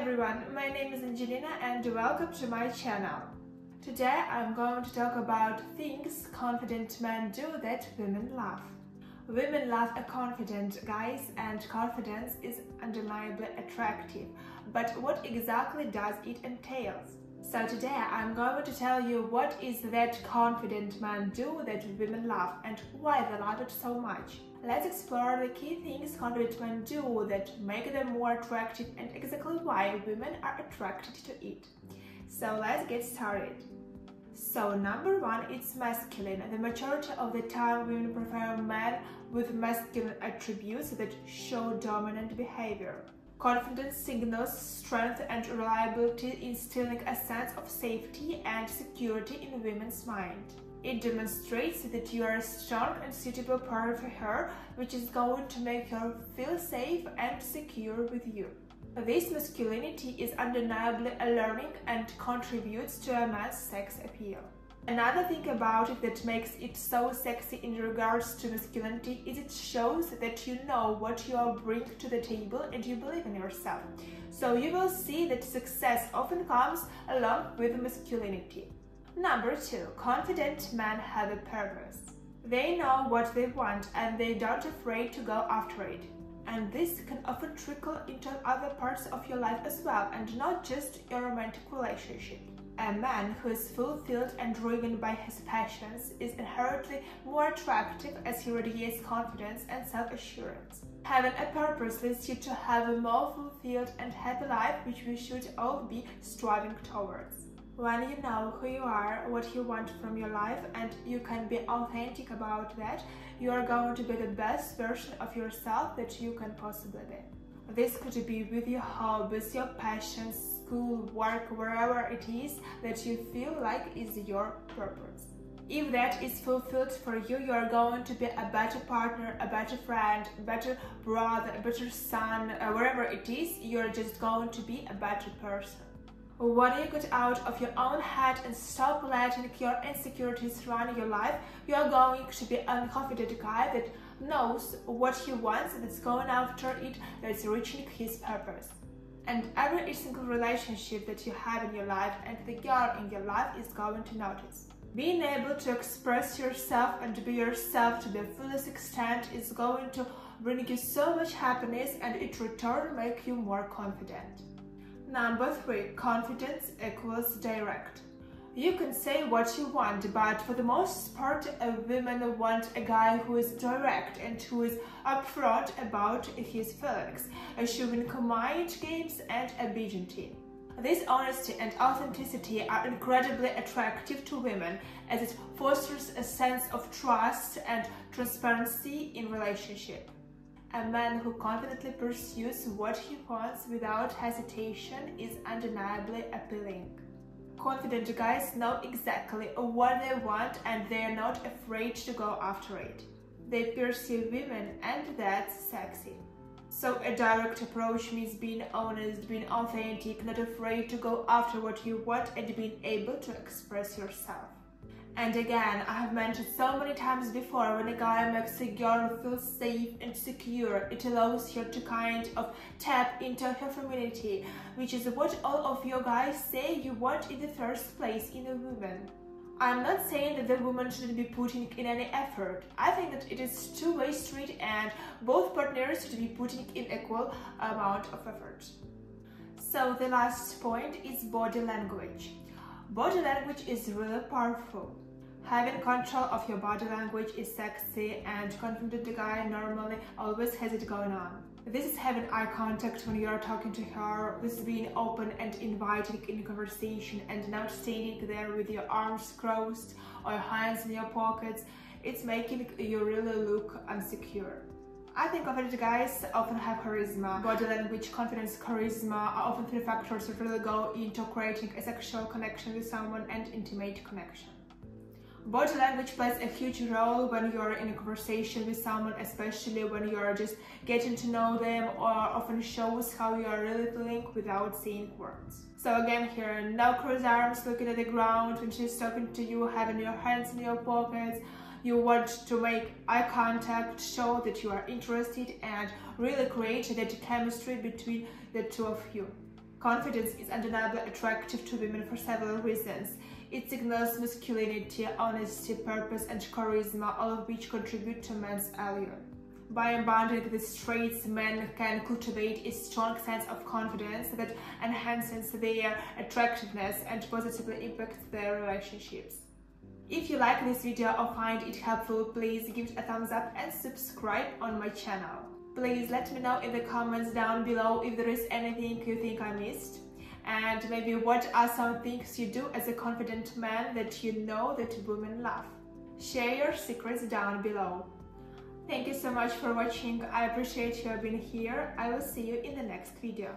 everyone, my name is Angelina and welcome to my channel. Today I'm going to talk about things confident men do that women love. Women love a confident guys and confidence is undeniably attractive. But what exactly does it entail? So today I'm going to tell you what is that confident man do that women love and why they love it so much. Let's explore the key things confident men do that make them more attractive and exactly why women are attracted to it. So let's get started. So number one, it's masculine. The majority of the time women prefer men with masculine attributes that show dominant behavior. Confidence signals strength and reliability, instilling a sense of safety and security in women's mind. It demonstrates that you are a strong and suitable partner for her, which is going to make her feel safe and secure with you. This masculinity is undeniably alluring and contributes to a man's sex appeal. Another thing about it that makes it so sexy in regards to masculinity is it shows that you know what you are bringing to the table and you believe in yourself. So you will see that success often comes along with masculinity. Number two, confident men have a purpose. They know what they want and they don't afraid to go after it. And this can often trickle into other parts of your life as well and not just your romantic relationship. A man who is fulfilled and driven by his passions is inherently more attractive as he radiates confidence and self-assurance. Having a purpose leads you to have a more fulfilled and happy life which we should all be striving towards. When you know who you are, what you want from your life, and you can be authentic about that, you are going to be the best version of yourself that you can possibly be. This could be with your hobbies, your passions, school, work, wherever it is that you feel like is your purpose. If that is fulfilled for you, you are going to be a better partner, a better friend, better brother, a better son, uh, wherever it is, you're just going to be a better person. When you get out of your own head and stop letting your insecurities run your life, you are going to be a confident guy that knows what he wants, that's going after it, that's reaching his purpose. And every single relationship that you have in your life and the girl in your life is going to notice. Being able to express yourself and be yourself to the fullest extent is going to bring you so much happiness and it return make you more confident. Number 3. Confidence equals direct. You can say what you want, but for the most part, a woman want a guy who is direct and who is upfront about his feelings, assuming mind games and obedience. This honesty and authenticity are incredibly attractive to women as it fosters a sense of trust and transparency in relationship. A man who confidently pursues what he wants without hesitation is undeniably appealing. Confident guys know exactly what they want and they are not afraid to go after it. They pursue women and that's sexy. So a direct approach means being honest, being authentic, not afraid to go after what you want and being able to express yourself. And again, I have mentioned so many times before, when a guy makes a girl feel safe and secure, it allows her to kind of tap into her femininity, which is what all of you guys say you want in the first place in a woman. I'm not saying that the woman shouldn't be putting in any effort. I think that it is two-way street and both partners should be putting in equal amount of effort. So the last point is body language. Body language is really powerful. Having control of your body language is sexy and confident guy normally always has it going on. This is having eye contact when you are talking to her, this is being open and inviting in conversation and not standing there with your arms crossed or your hands in your pockets. It's making you really look insecure. I think confident guys often have charisma. Body language, confidence, charisma are often three factors that really go into creating a sexual connection with someone and intimate connection. Body language plays a huge role when you're in a conversation with someone, especially when you're just getting to know them or often shows how you are really feeling without saying words. So again here, no cross arms looking at the ground when she's talking to you, having your hands in your pockets, you want to make eye contact, show that you are interested and really create that chemistry between the two of you. Confidence is undeniably attractive to women for several reasons. It signals masculinity, honesty, purpose, and charisma, all of which contribute to men's allure. By embodying these traits, men can cultivate a strong sense of confidence that enhances their attractiveness and positively impacts their relationships. If you like this video or find it helpful, please give it a thumbs up and subscribe on my channel. Please let me know in the comments down below if there is anything you think I missed and maybe what are some things you do as a confident man that you know that women love. Share your secrets down below. Thank you so much for watching. I appreciate you being here. I will see you in the next video.